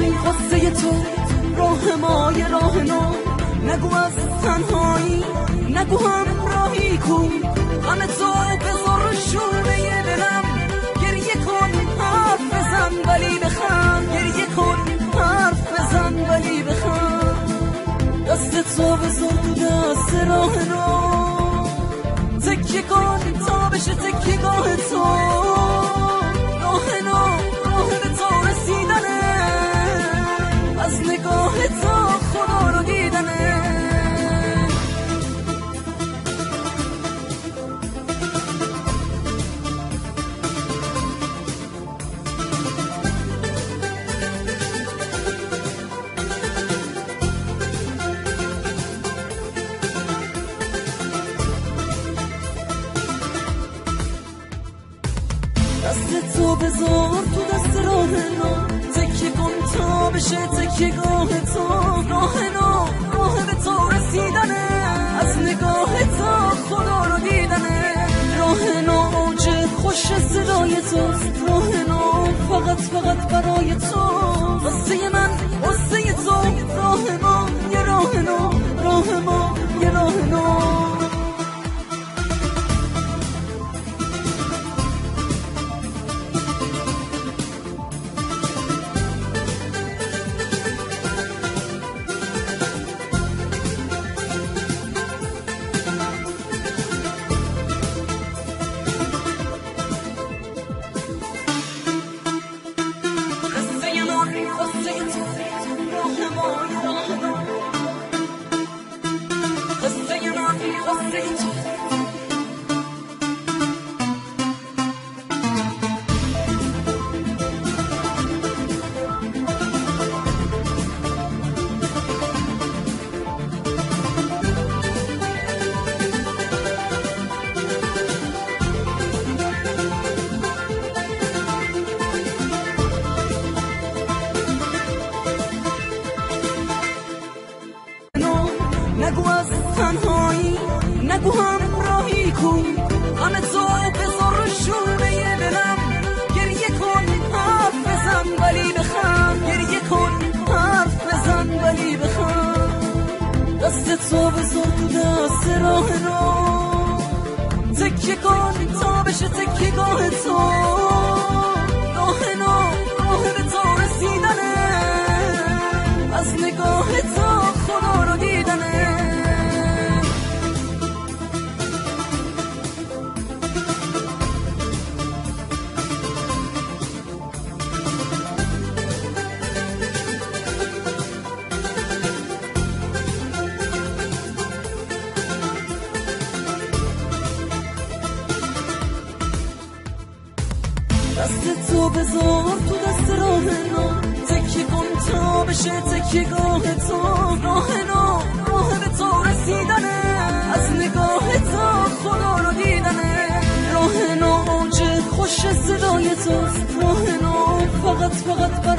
من قصه تو راه ما یه راه نو نگو از تنهایی نگو هم راهی کن همه تو بذار شونه دلم. گریه کن حرف بزن ولی بخند. گریه کن حرف بزن ولی بخند. دست تو بذار تو دست راه نو تکیه کن تا بشه تکیه گاه تو بذار تو دست راه نو تکیه کن تا بشه تکیه گاه تو. راه نو راه به تو رسیدنه. از نگاه تا خدا رو دیدنه. راه نو اوج خوش صدای تو راه نو فقط فقط برای تو. دست تو بذار تو دست راه رو. تکیه کن تا بشه تکیه گاه تو. دست تو بذار تو دست راه نو تکیه کن تا بشه تکیه گاه تو. راه نو راه به تو رسیدنه. از نگاه تا خدا رو دیدنه. راه نو اوج خوش صدای تو راه نو فقط فقط تو